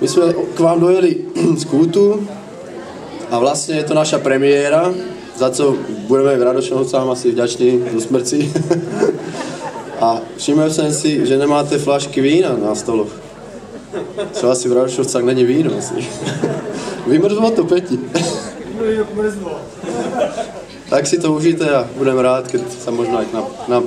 My jsme k vám dojeli z Kútu a vlastně je to naša premiéra, za co budeme v Radošovcám asi vďační do smrci. a všiml jsem si, že nemáte flašky vína na stoloch. Co asi v Radošovcách není víno asi. Vymrzlo to, Peti. tak si to užijte a budeme rád, sa možno aj k nám, nám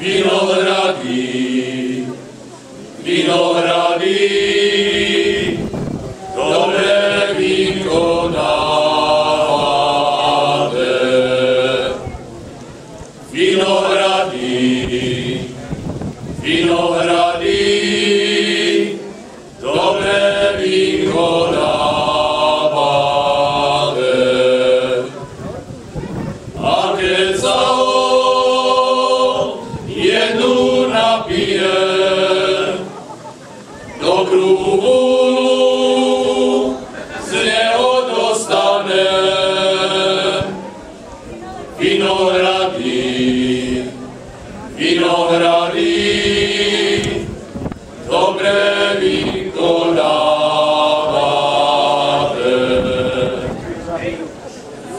Vinohrady, Vinohrady,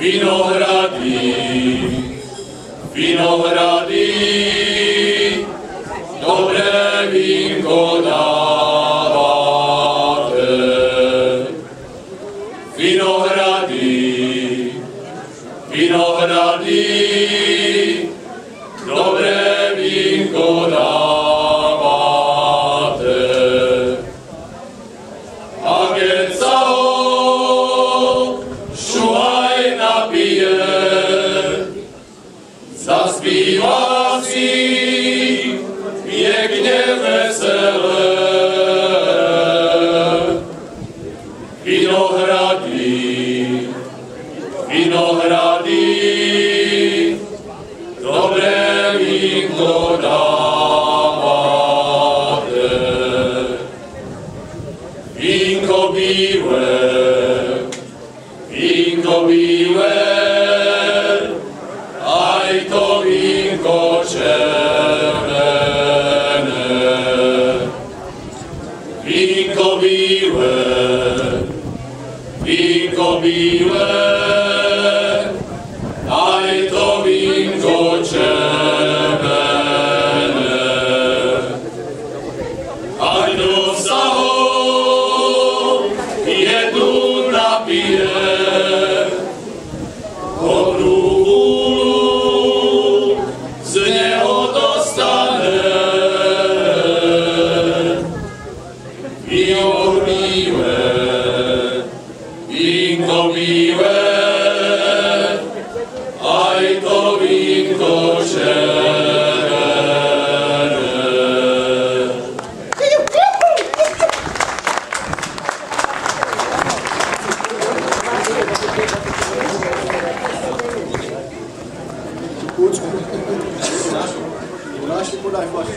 finora di, finora Winno biłe, winno biłe, aj to winko czerwone.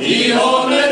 y hombre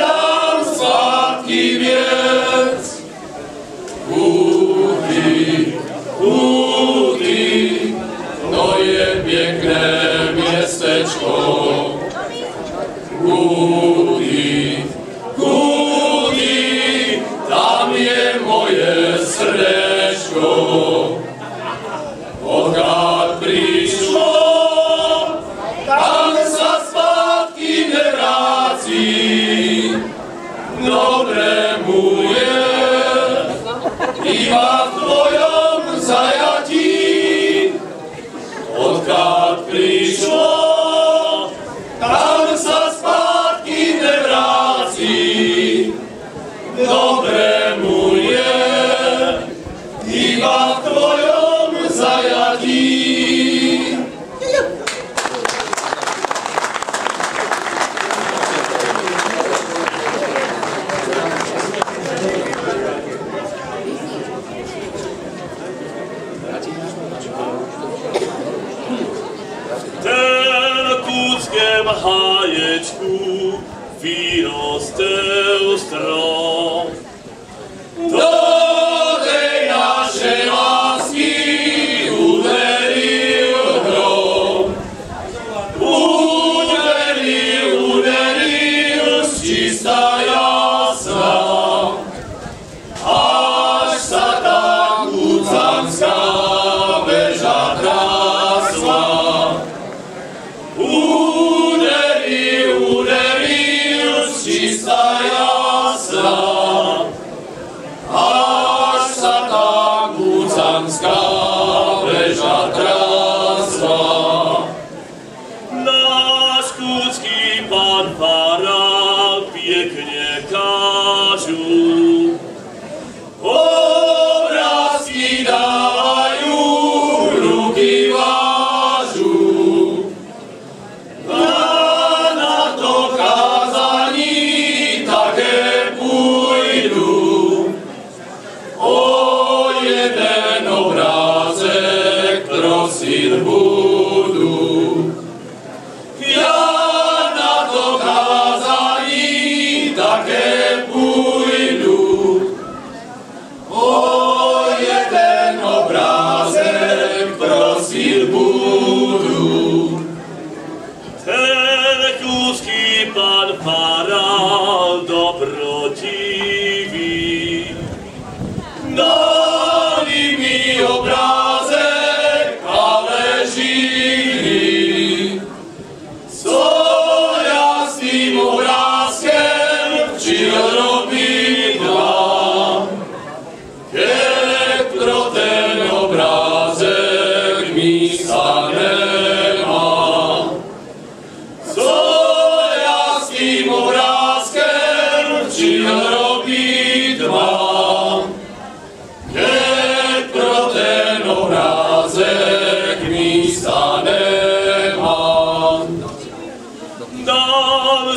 s pan Para pěkně káže.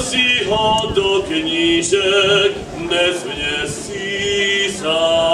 si ho do knížek nesměsí sám.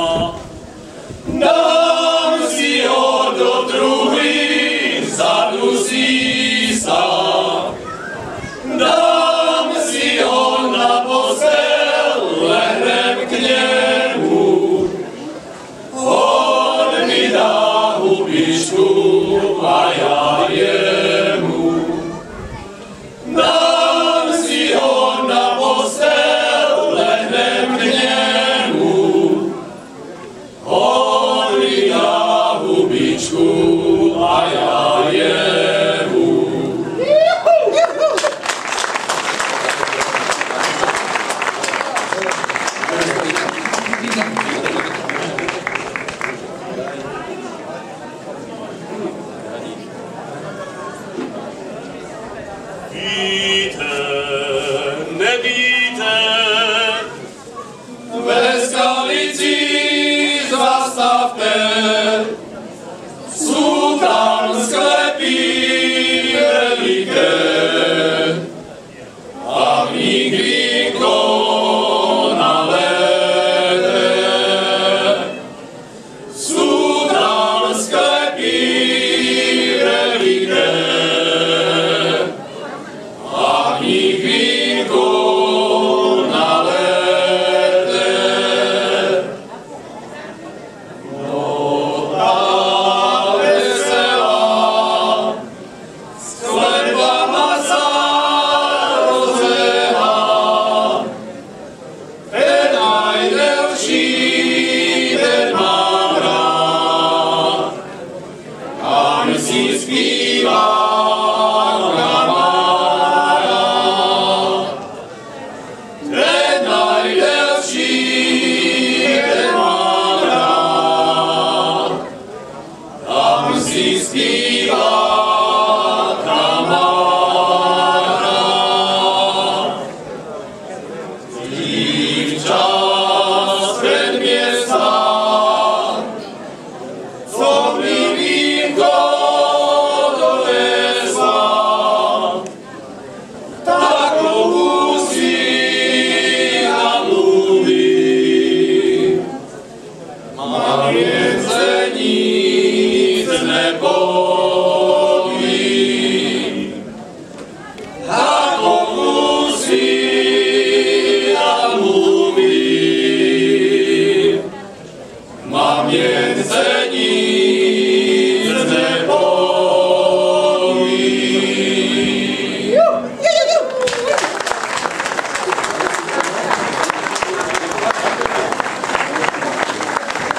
jim zpívá armáda. Ten nejdelší, tam si zpívá armáda. Dívčas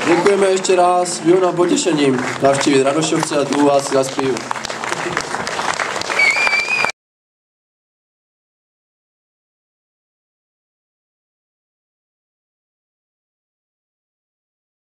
Děkujeme ještě raz, bylo nám potěšením navštívit Radošovce a tu vás zaspívat.